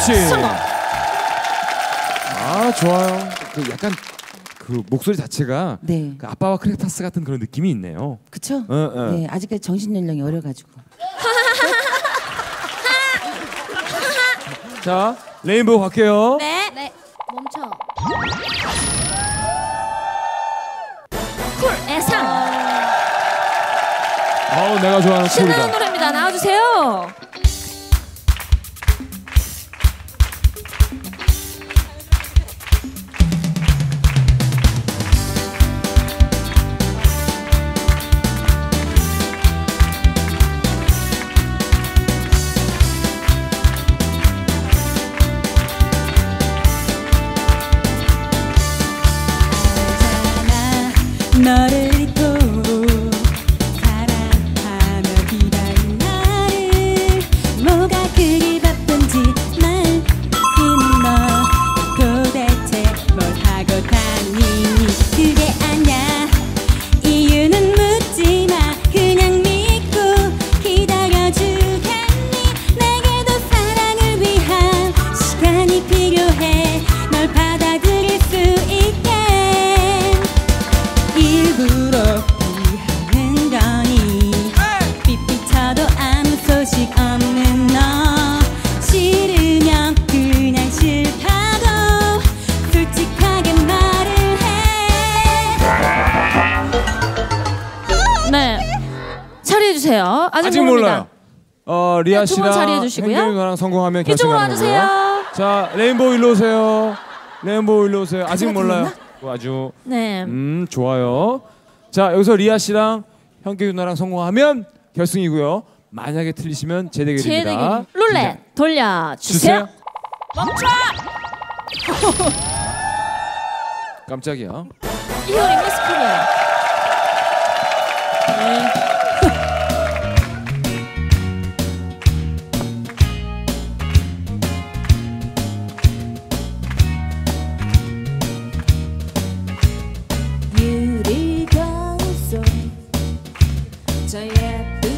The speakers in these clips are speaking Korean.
씨. 성공. 아 좋아요. 그 약간 그 목소리 자체가 네. 그 아빠와 크레파스 같은 그런 느낌이 있네요. 그쵸? 어, 어. 네, 아직까지 정신 연령이 어려가지고. 자 레인보우 갈게요. 네, 네. 멈춰 쿨 애상 아우 내가 좋아하는 신나는 쿨이다. 노래입니다. 나와주세요. not it. 주세요. 아직, 아직. 몰라요. 어 리아 네, 씨랑. 현경이 누나랑 성공하면 거고요. 와주세요. 자 레인보우 일로 오세요. 레인보우 일로 오세요. 아직 몰라요. 아주 네. 음 좋아요. 자 여기서 리아 씨랑 현경이 누나랑 성공하면 결승이고요. 만약에 틀리시면 재대결입니다. 재대결 룰렛 돌려 주세요. 주세요. 깜짝이야. 이효리 at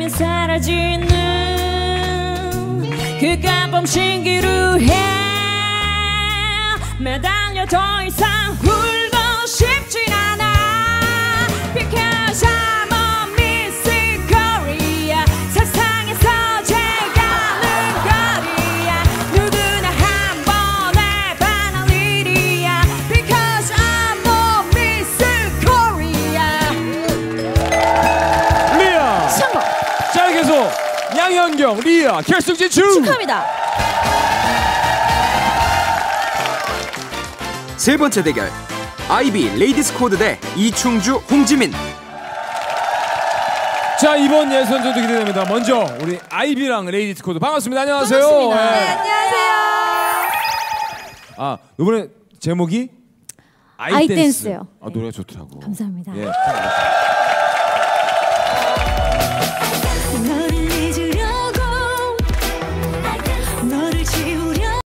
나면 사라지는 그 깜범 신기루해. 매달려 더 이상 울 양현경 리아 결승 진출. 축하합니다. 세 번째 대결 아이비 레이디스 코드 대 이충주 홍지민 자 이번 예선전도 기대됩니다. 먼저 우리 아이비랑 레이디스 코드 반갑습니다. 안녕하세요. 반갑습니다. 예. 네, 안녕하세요 아 이번에 제목이 I Dance요. 아 노래가 좋더라고. 감사합니다. 예.